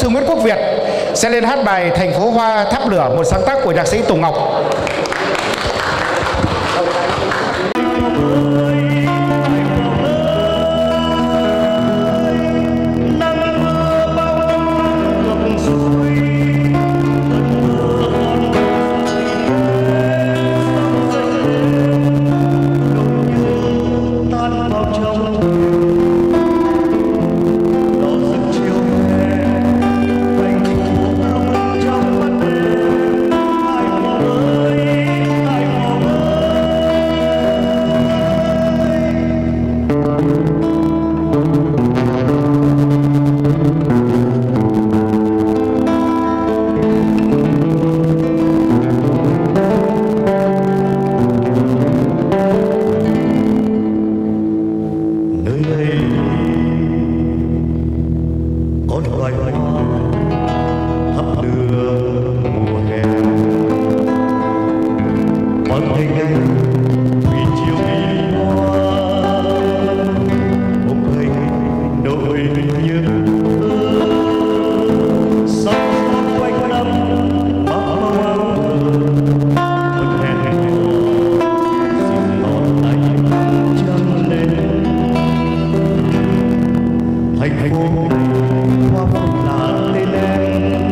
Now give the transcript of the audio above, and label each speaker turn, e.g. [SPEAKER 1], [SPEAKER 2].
[SPEAKER 1] sư Nguyễn Quốc Việt sẽ lên hát bài Thành phố Hoa Tháp Lửa, một sáng tác của nhạc sĩ Tùng Ngọc.
[SPEAKER 2] này con loài hoa thắp đưa mùa hè. Con thấy thành phố. Hoa phượng lá lên em